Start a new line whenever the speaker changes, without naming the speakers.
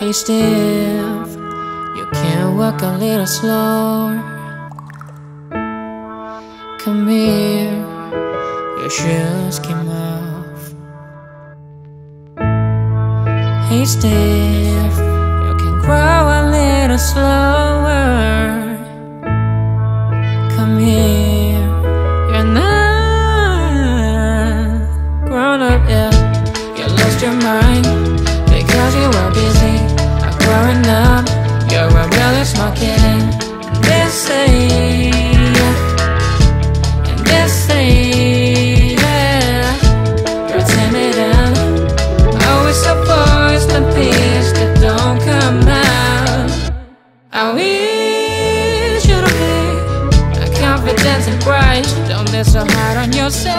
Hey Steve, you can walk a little slower. Come here, your shoes came off. Hey Steve, you can grow a little slower. Come here, you're not grown up yet. You lost your mind because you were busy. So hard on yourself.